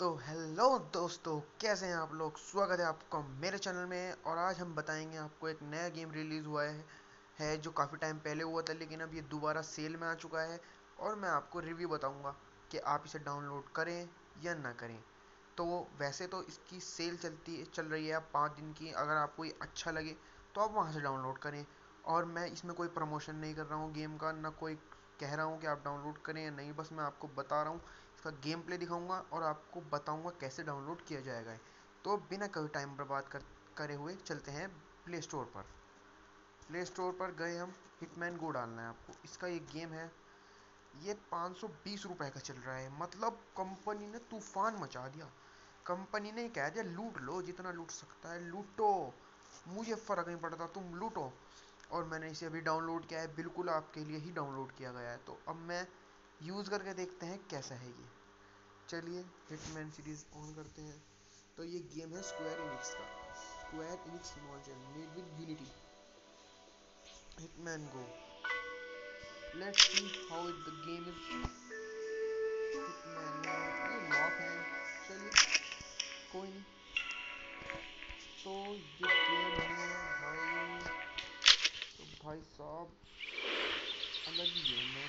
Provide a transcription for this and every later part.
तो हेलो दोस्तों, कैसे हैं आप लोग? स्वागत है आपका मेरे चैनल में। और आज हम बताएँगे आपको एक नया गेम रिलीज़ हुआ है है जो काफ़ी टाइम पहले हुआ था, लेकिन अब ये दोबारा सेल में आ चुका है। और मैं आपको रिव्यू बताऊँगा कि आप इसे डाउनलोड करें या ना करें। तो वैसे तो इसकी सेल चलती, चल रही है पाँच दिन की। अगर आपको ये अच्छा लगे तो आप वहाँ से डाउनलोड करें। और मैं इसमें कोई प्रमोशन नहीं कर रहा हूँ गेम का, ना कोई कह रहा हूँ कि आप डाउनलोड करें या नहीं। बस मैं आपको बता रहा हूँ इसका गेम प्ले दिखाऊँगा और आपको बताऊँगा कैसे डाउनलोड किया जाएगा। तो बिना कभी टाइम बर्बाद कर, करे हुए चलते हैं प्ले स्टोर पर। प्ले स्टोर पर गए हम, हिटमैन गो डालना है आपको। इसका ये गेम है, ये पाँच सौ बीस का चल रहा है। मतलब कंपनी ने तूफ़ान मचा दिया। कंपनी ने कह दिया, लूट लो, जितना लूट सकता है लूटो। मुझे फ़र्क नहीं पड़ता, तुम लूटो। और मैंने इसे अभी डाउनलोड किया है, बिल्कुल आपके लिए ही डाउनलोड किया गया है। तो अब मैं यूज़ करके देखते हैं कैसा है ये। चलिए हिटमैन सीरीज़ ऑन करते हैं। तो ये गेम है स्क्वायर इनिक्स का। Square Enix इमोजन made with Unity Hitman Go let's see how it the game is Hitman ये लॉक है। चलिए, कोई नहीं। तो ये गेम है भाई। तो भाई साहब, अलग ही गेम है।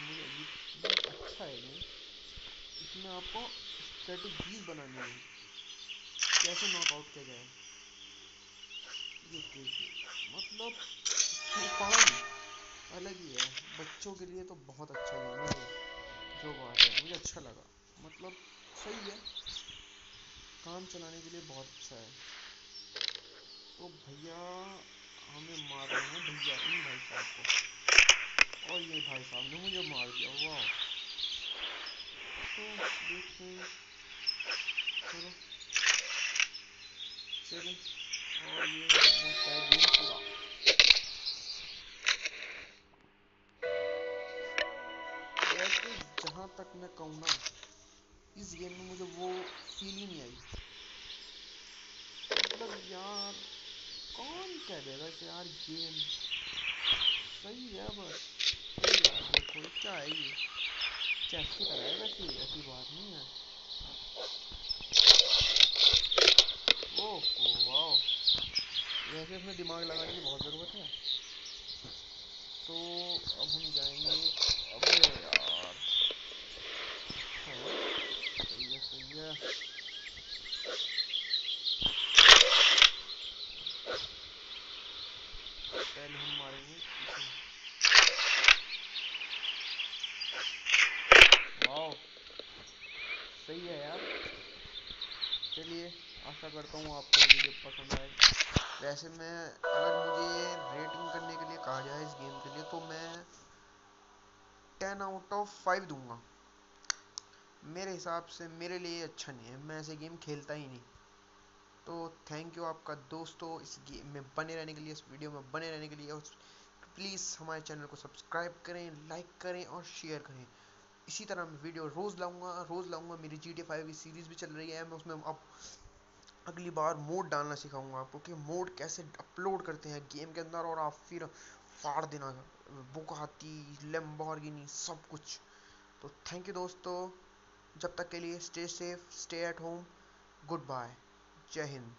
अच्छा है इसमें आपको स्ट्रेटजीज बनानी है कैसे नॉकआउट किया जाए? ये देखिए मतलब तूफ़ान अलग ही है। बच्चों के लिए तो बहुत अच्छा गेम है जो बात है। मुझे अच्छा लगा। मतलब सही है। काम चलाने के लिए बहुत अच्छा है। तो भैया, हमें मार रहे हैं। भैया, इन भाई साहब को। और ये भाई साहब ने मुझे मार दिया। वाह। तो देखते हैं चलो और ये है पूरा जहाँ तक मैं कहूँ ना इस गेम में मुझे वो फील ही नहीं आई मतलब यार कौन कह देगा कि यार गेम सही है बस देखो क्या है ये चेस की तरह है वैसे ऐसी बात नहीं है ओह वाह वैसे इसमें दिमाग लगाने की बहुत ज़रूरत है तो अब हम जाएँगे अबे यार सही है सही है पहले हम मारेंगे सही है यार। चलिए, आशा करता हूँ आपको वीडियो पसंद आए। वैसे मैं, अगर मुझे रेटिंग करने के लिए कहा जाए इस गेम के लिए तो मैं टेन आउट ऑफ़ फाइव दूँगा। मेरे हिसाब से, मेरे लिए अच्छा नहीं है। मैं ऐसे गेम खेलता ही नहीं। तो थैंक यू आपका दोस्तों इस गेम में बने रहने के लिए, इस वीडियो में बने रहने के लिए। और प्लीज़ हमारे चैनल को सब्सक्राइब करें लाइक करें और शेयर करें। इसी तरह मैं वीडियो रोज़ लाऊँगा रोज़ लाऊँगा। मेरी जी टी फाइव की सीरीज़ भी चल रही है, मैं उसमें अब अगली बार मोड डालना सिखाऊँगा आपको कि मोड कैसे अपलोड करते हैं गेम के अंदर और आप फिर फाड़ देना बुकाती लेम्बोर्गिनी सब कुछ। तो थैंक यू दोस्तों, जब तक के लिए stay safe stay at home good bye जय हिंद।